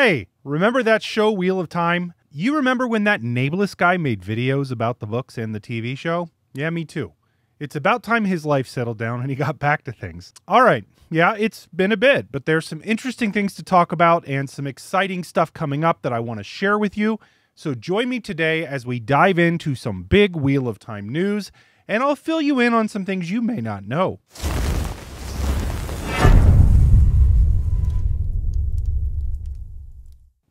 Hey, remember that show Wheel of Time? You remember when that nameless guy made videos about the books and the TV show? Yeah, me too. It's about time his life settled down and he got back to things. All right, yeah, it's been a bit, but there's some interesting things to talk about and some exciting stuff coming up that I want to share with you. So join me today as we dive into some big Wheel of Time news, and I'll fill you in on some things you may not know.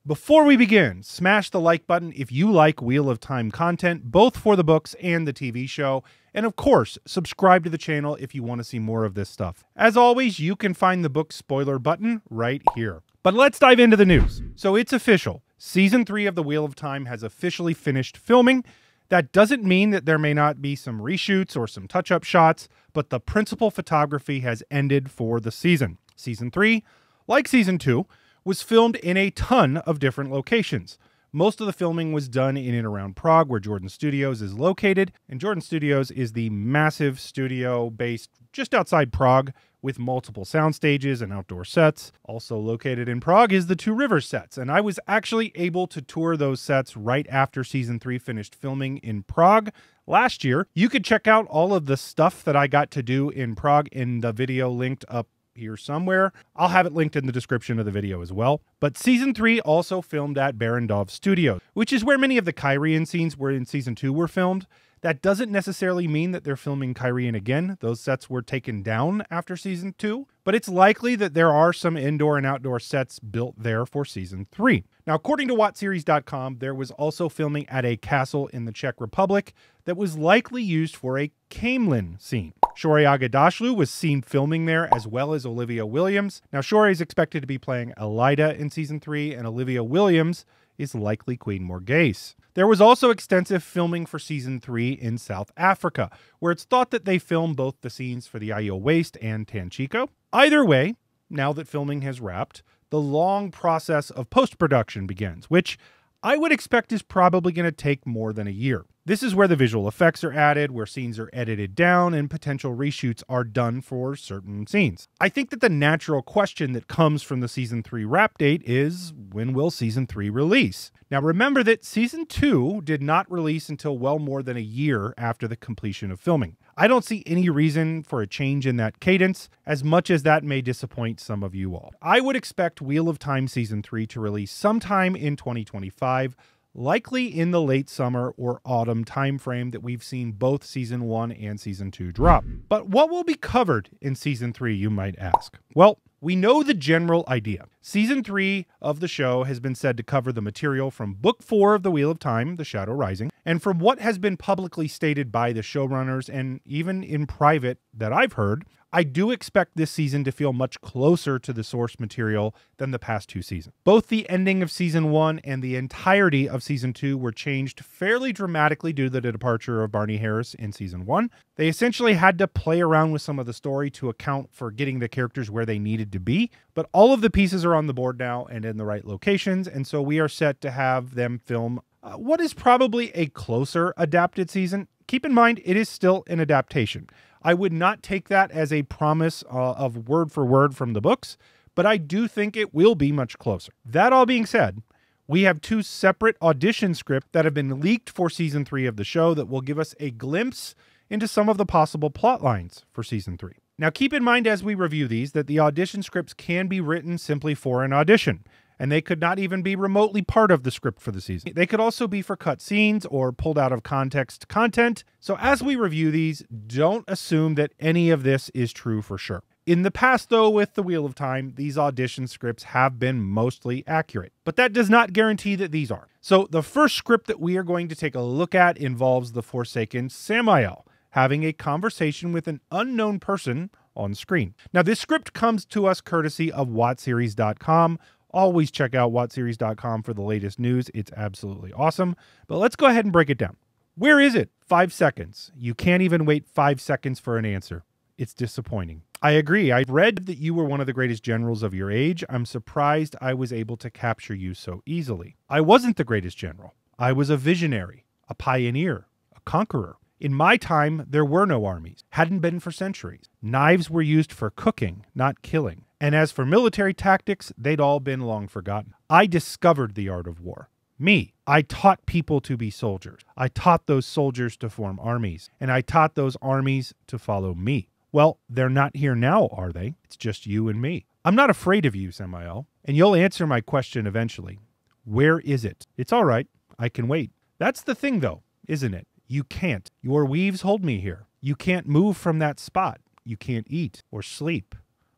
Before we begin, smash the like button if you like Wheel of Time content, both for the books and the TV show. And of course, subscribe to the channel if you want to see more of this stuff. As always, you can find the book spoiler button right here. But let's dive into the news. So it's official. Season 3 of The Wheel of Time has officially finished filming. That doesn't mean that there may not be some reshoots or some touch up shots, but the principal photography has ended for the season. Season 3, like Season 2, was filmed in a ton of different locations. Most of the filming was done in and around Prague, where Jordan Studios is located. And Jordan Studios is the massive studio based just outside Prague with multiple sound stages and outdoor sets. Also located in Prague is the Two Rivers sets. And I was actually able to tour those sets right after season three finished filming in Prague last year. You could check out all of the stuff that I got to do in Prague in the video linked up here somewhere. I'll have it linked in the description of the video as well. But season three also filmed at Barrandov Studios, which is where many of the Cairhien scenes were in season two were filmed. That doesn't necessarily mean that they're filming Cairhien again. Those sets were taken down after season two, but it's likely that there are some indoor and outdoor sets built there for season three. Now, according to WhatSeries.com, there was also filming at a castle in the Czech Republic that was likely used for a Caemlyn scene. Shohreh Aghdashloo was seen filming there as well as Olivia Williams. Now, Shohreh is expected to be playing Elaida in season three, and Olivia Williams is likely Queen Morgase. There was also extensive filming for season three in South Africa, where it's thought that they filmed both the scenes for the Aiel Waste and Tanchico. Either way, now that filming has wrapped, the long process of post production begins, which I would expect is probably going to take more than a year. This is where the visual effects are added, where scenes are edited down, and potential reshoots are done for certain scenes. I think that the natural question that comes from the season 3 wrap date is when will season 3 release? Now, remember that season 2 did not release until well more than a year after the completion of filming. I don't see any reason for a change in that cadence, as much as that may disappoint some of you all. I would expect Wheel of Time Season 3 to release sometime in 2025 likely in the late summer or autumn timeframe that we've seen both season 1 and season 2 drop. But what will be covered in season 3, you might ask? Well, we know the general idea. Season 3 of the show has been said to cover the material from Book 4 of The Wheel of Time, The Shadow Rising, and from what has been publicly stated by the showrunners and even in private that I've heard, I do expect this season to feel much closer to the source material than the past two seasons. Both the ending of season one and the entirety of season two were changed fairly dramatically due to the departure of Barney Harris in season one. They essentially had to play around with some of the story to account for getting the characters where they needed to be, but all of the pieces are on the board now and in the right locations, and so we are set to have them film uh, what is probably a closer adapted season. Keep in mind, it is still an adaptation. I would not take that as a promise uh, of word for word from the books, but I do think it will be much closer. That all being said, we have two separate audition scripts that have been leaked for season three of the show that will give us a glimpse into some of the possible plot lines for season three. Now, keep in mind as we review these that the audition scripts can be written simply for an audition and they could not even be remotely part of the script for the season. They could also be for cut scenes or pulled out of context content. So, as we review these, don't assume that any of this is true for sure. In the past, though, with The Wheel of Time, these audition scripts have been mostly accurate, but that does not guarantee that these are. So, the first script that we are going to take a look at involves the Forsaken Samael having a conversation with an unknown person on screen. Now, this script comes to us courtesy of WhatSeries.com, Always check out WhatSeries.com for the latest news. It's absolutely awesome. But let's go ahead and break it down. Where is it? Five seconds. You can't even wait five seconds for an answer. It's disappointing. I agree. I read that you were one of the greatest generals of your age. I'm surprised I was able to capture you so easily. I wasn't the greatest general. I was a visionary, a pioneer, a conqueror. In my time, there were no armies, hadn't been for centuries. Knives were used for cooking, not killing. And as for military tactics, they'd all been long forgotten. I discovered the art of war. Me. I taught people to be soldiers. I taught those soldiers to form armies, and I taught those armies to follow me. Well, they're not here now, are they? It's just you and me. I'm not afraid of you, Samael, and you'll answer my question eventually. Where is it? It's all right. I can wait. That's the thing, though, isn't it? You can't. Your weaves hold me here. You can't move from that spot. You can't eat or sleep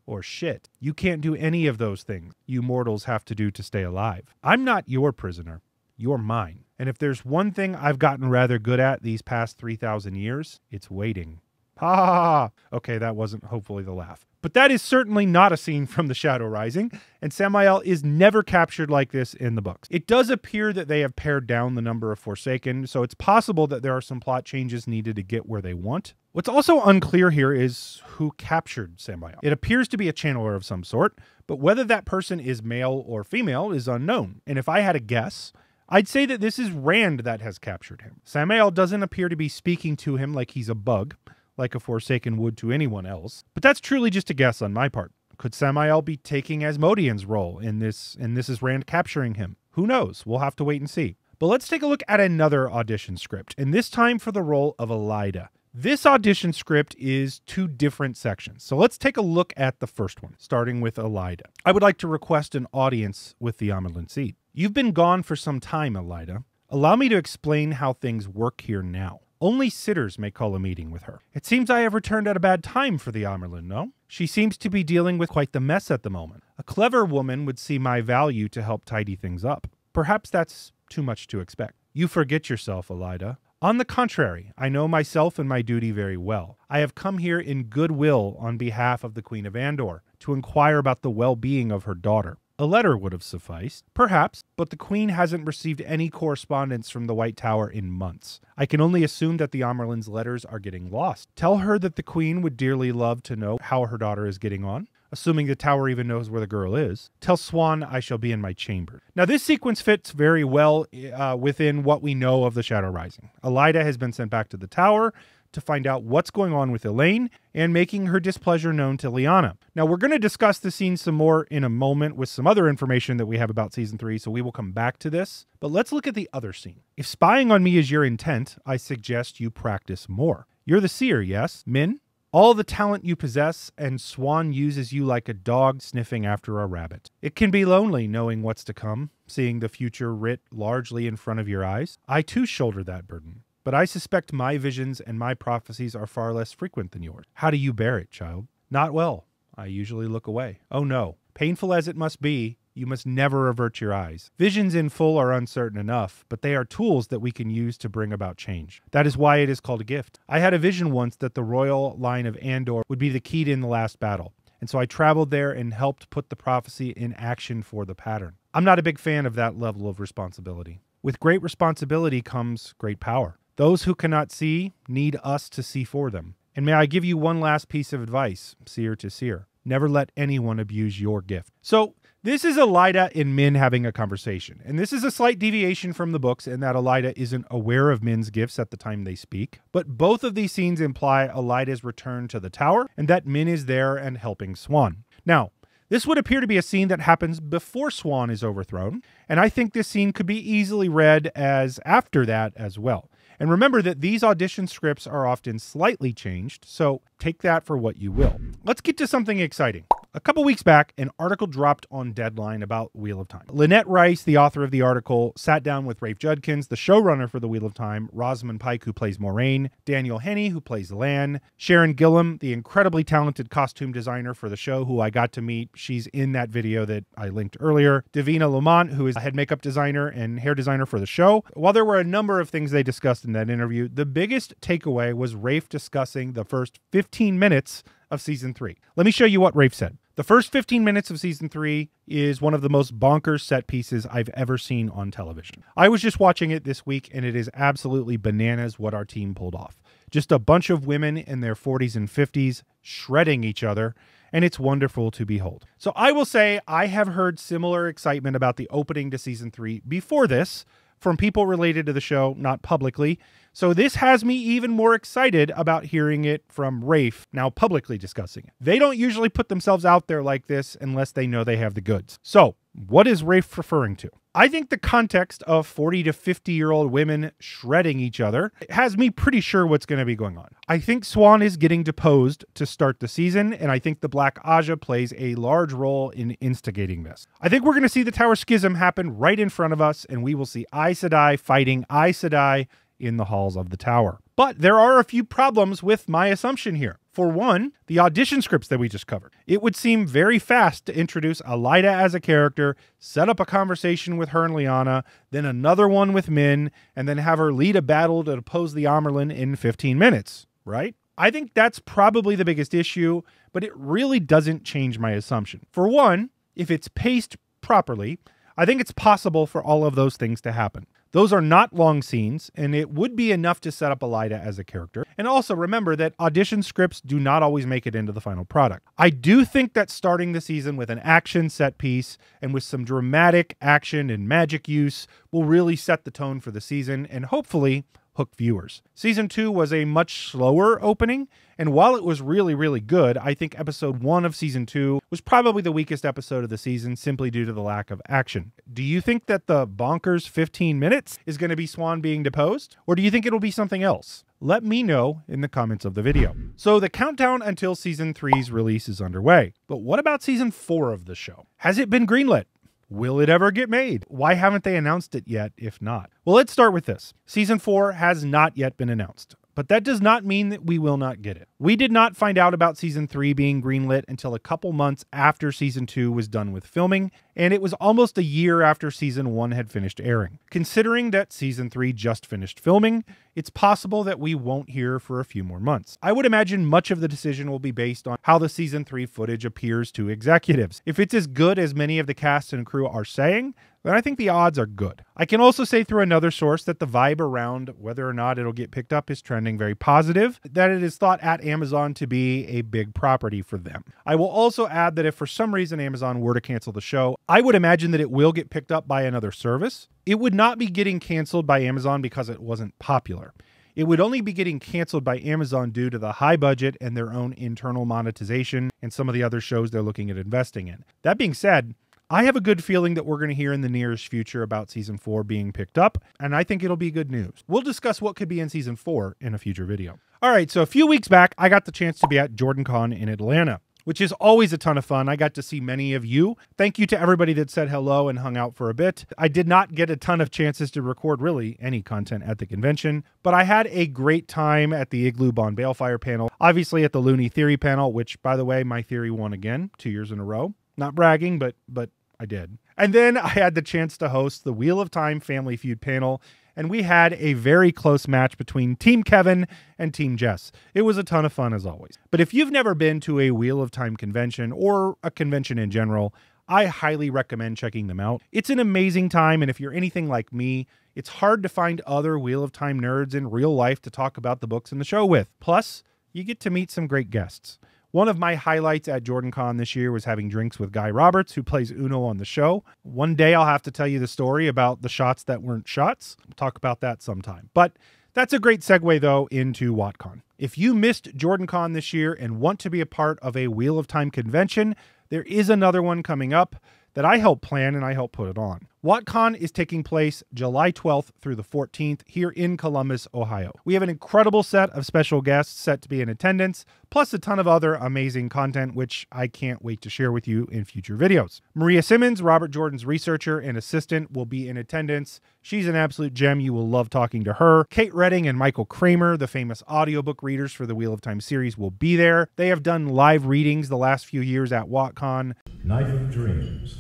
or shit. You can't do any of those things you mortals have to do to stay alive. I'm not your prisoner. You're mine. And if there's one thing I've gotten rather good at these past 3,000 years, it's waiting. Ha ha ha. Okay, that wasn't hopefully the laugh. But that is certainly not a scene from The Shadow Rising, and Samael is never captured like this in the books. It does appear that they have pared down the number of Forsaken, so it's possible that there are some plot changes needed to get where they want. What's also unclear here is who captured Samael. It appears to be a channeler of some sort, but whether that person is male or female is unknown. And if I had a guess, I'd say that this is Rand that has captured him. Samael doesn't appear to be speaking to him like he's a bug, like a Forsaken would to anyone else, but that's truly just a guess on my part. Could Samael be taking Asmodean's role in this, and this is Rand capturing him? Who knows? We'll have to wait and see. But let's take a look at another audition script, and this time for the role of Elaida. This audition script is two different sections. So let's take a look at the first one, starting with Elaida. I would like to request an audience with the Amyrlin Seat. You've been gone for some time, Elaida. Allow me to explain how things work here now. Only sitters may call a meeting with her. It seems I have returned at a bad time for the Amyrlin, no? She seems to be dealing with quite the mess at the moment. A clever woman would see my value to help tidy things up. Perhaps that's too much to expect. You forget yourself, Elaida. On the contrary, I know myself and my duty very well. I have come here in goodwill on behalf of the Queen of Andor to inquire about the well being of her daughter. A letter would have sufficed, perhaps, but the Queen hasn't received any correspondence from the White Tower in months. I can only assume that the Amyrlin's letters are getting lost. Tell her that the Queen would dearly love to know how her daughter is getting on, assuming the tower even knows where the girl is. Tell Siuan I shall be in my chamber. Now, this sequence fits very well uh, within what we know of the Shadow Rising. Elaida has been sent back to the tower to find out what's going on with Elayne and making her displeasure known to Leane. Now, we're going to discuss the scene some more in a moment with some other information that we have about season three, so we will come back to this. But let's look at the other scene. If spying on me is your intent, I suggest you practice more. You're the seer, yes? Min? All the talent you possess, and Siuan uses you like a dog sniffing after a rabbit. It can be lonely knowing what's to come, seeing the future writ largely in front of your eyes. I too shoulder that burden. But I suspect my visions and my prophecies are far less frequent than yours. How do you bear it, child? Not well. I usually look away. Oh no. Painful as it must be, you must never avert your eyes. Visions in full are uncertain enough, but they are tools that we can use to bring about change. That is why it is called a gift. I had a vision once that the royal line of Andor would be the key to in the last battle. And so I traveled there and helped put the prophecy in action for the pattern. I'm not a big fan of that level of responsibility. With great responsibility comes great power. Those who cannot see need us to see for them. And may I give you one last piece of advice, seer to seer. Never let anyone abuse your gift. So, this is Elaida and Min having a conversation. And this is a slight deviation from the books in that Elaida isn't aware of Min's gifts at the time they speak. But both of these scenes imply Elaida's return to the tower and that Min is there and helping Siuan. Now, this would appear to be a scene that happens before Siuan is overthrown, and I think this scene could be easily read as after that as well. And remember that these audition scripts are often slightly changed, so take that for what you will. Let's get to something exciting. A couple weeks back, an article dropped on Deadline about Wheel of Time. Lynette Rice, the author of the article, sat down with Rafe Judkins, the showrunner for The Wheel of Time, Rosamund Pike, who plays Moiraine, Daniel Henney, who plays Lan, Sharon Gilham, the incredibly talented costume designer for the show, who I got to meet. She's in that video that I linked earlier. Davina Lamont, who is head makeup designer and hair designer for the show. While there were a number of things they discussed in that interview, the biggest takeaway was Rafe discussing the first 15 minutes of season three. Let me show you what Rafe said. The first 15 minutes of season three is one of the most bonkers set pieces I've ever seen on television. I was just watching it this week, and it is absolutely bananas what our team pulled off. Just a bunch of women in their 40s and 50s shredding each other, and it's wonderful to behold. So I will say I have heard similar excitement about the opening to season three before this from people related to the show, not publicly. So this has me even more excited about hearing it from Rafe, now publicly discussing it. They don't usually put themselves out there like this unless they know they have the goods. So, what is Rafe referring to? I think the context of 40 to 50 year old women shredding each other has me pretty sure what's going to be going on. I think Siuan is getting deposed to start the season, and I think the Black Ajah plays a large role in instigating this. I think we're going to see the Tower Schism happen right in front of us, and we will see Aes Sedai fighting Aes Sedai in the halls of the tower. But there are a few problems with my assumption here. For one, the audition scripts that we just covered. It would seem very fast to introduce Elaida as a character, set up a conversation with her and Leane, then another one with Min, and then have her lead a battle to oppose the Amyrlin in 15 minutes, right? I think that's probably the biggest issue, but it really doesn't change my assumption. For one, if it's paced properly, I think it's possible for all of those things to happen. Those are not long scenes, and it would be enough to set up Elaida as a character. And also remember that audition scripts do not always make it into the final product. I do think that starting the season with an action set piece and with some dramatic action and magic use will really set the tone for the season and hopefully hook viewers. Season 2 was a much slower opening, and while it was really, really good, I think episode 1 of season 2 was probably the weakest episode of the season simply due to the lack of action. Do you think that the bonkers 15 minutes is going to be Siuan being deposed, or do you think it'll be something else? Let me know in the comments of the video. So, the countdown until season 3's release is underway. But what about season 4 of the show? Has it been greenlit? Will it ever get made? Why haven't they announced it yet, if not? Well, let's start with this. Season 4 has not yet been announced, but that does not mean that we will not get it. We did not find out about season 3 being greenlit until a couple months after season 2 was done with filming, and it was almost a year after season 1 had finished airing. Considering that season 3 just finished filming, it's possible that we won't hear for a few more months. I would imagine much of the decision will be based on how the season 3 footage appears to executives. If it's as good as many of the cast and crew are saying, then I think the odds are good. I can also say through another source that the vibe around whether or not it'll get picked up is trending very positive, that it is thought at Amazon to be a big property for them. I will also add that if for some reason Amazon were to cancel the show, I would imagine that it will get picked up by another service. It would not be getting canceled by Amazon because it wasn't popular. It would only be getting canceled by Amazon due to the high budget and their own internal monetization and some of the other shows they're looking at investing in. That being said, I have a good feeling that we're going to hear in the nearest future about season four being picked up, and I think it'll be good news. We'll discuss what could be in season four in a future video. All right, so a few weeks back, I got the chance to be at JordanCon in Atlanta which is always a ton of fun. I got to see many of you. Thank you to everybody that said hello and hung out for a bit. I did not get a ton of chances to record really any content at the convention, but I had a great time at the Igloo Bond Balefire panel, obviously at the Looney Theory panel, which by the way, my theory won again two years in a row. Not bragging, but but I did. And then I had the chance to host the Wheel of Time Family Feud panel, and we had a very close match between Team Kevin and Team Jess. It was a ton of fun as always. But if you've never been to a Wheel of Time convention or a convention in general, I highly recommend checking them out. It's an amazing time, and if you're anything like me, it's hard to find other Wheel of Time nerds in real life to talk about the books in the show with. Plus, you get to meet some great guests. One of my highlights at JordanCon this year was having drinks with Guy Roberts, who plays Uno on the show. One day I'll have to tell you the story about the shots that weren't shots. We'll talk about that sometime. But that's a great segue, though, into WotCon. If you missed JordanCon this year and want to be a part of a Wheel of Time convention, there is another one coming up that I help plan and I help put it on. WotCon is taking place July 12th through the 14th here in Columbus, Ohio. We have an incredible set of special guests set to be in attendance, plus a ton of other amazing content, which I can't wait to share with you in future videos. Maria Simons, Robert Jordan's researcher and assistant, will be in attendance. She's an absolute gem. You will love talking to her. Kate Reading and Michael Kramer, the famous audiobook readers for the Wheel of Time series, will be there. They have done live readings the last few years at WotCon. Knife of Dreams.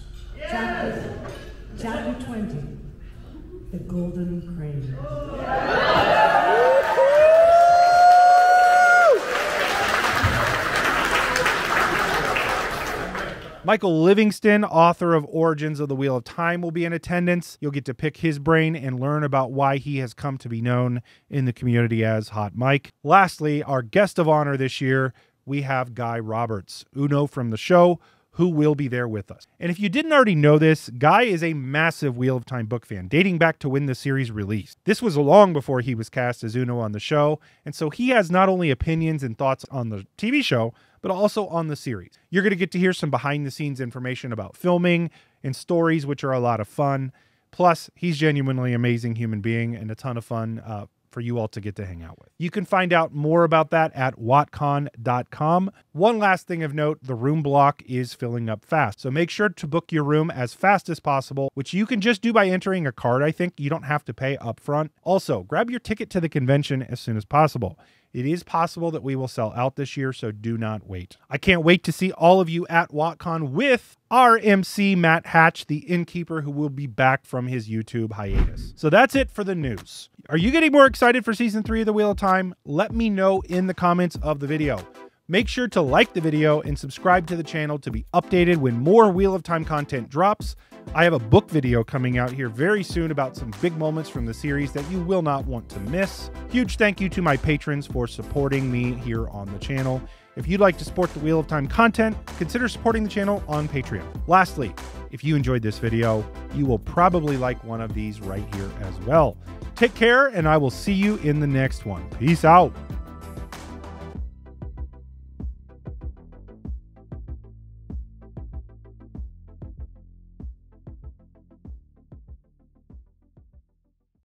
Chapter, chapter 20 The Golden Crane. Michael Livingston, author of Origins of the Wheel of Time, will be in attendance. You'll get to pick his brain and learn about why he has come to be known in the community as Hot Mike. Lastly, our guest of honor this year, we have Guy Roberts, Uno from the show, who will be there with us. And if you didn't already know this, Guy is a massive Wheel of Time book fan, dating back to when the series released. This was long before he was cast as Uno on the show, and so he has not only opinions and thoughts on the TV show, but also on the series. You're going to get to hear some behind the scenes information about filming and stories, which are a lot of fun. Plus, he's genuinely amazing human being and a ton of fun uh, for you all to get to hang out with. You can find out more about that at wotcon.com. One last thing of note the room block is filling up fast. So make sure to book your room as fast as possible, which you can just do by entering a card, I think. You don't have to pay upfront. Also, grab your ticket to the convention as soon as possible. It is possible that we will sell out this year, so do not wait. I can't wait to see all of you at WotCon with our MC Matt Hatch, the innkeeper who will be back from his YouTube hiatus. So that's it for the news. Are you getting more excited for season three of The Wheel of Time? Let me know in the comments of the video. Make sure to like the video and subscribe to the channel to be updated when more Wheel of Time content drops. I have a book video coming out here very soon about some big moments from the series that you will not want to miss. Huge thank you to my patrons for supporting me here on the channel. If you'd like to support the Wheel of Time content, consider supporting the channel on Patreon. Lastly, if you enjoyed this video, you will probably like one of these right here as well. Take care, and I will see you in the next one. Peace out.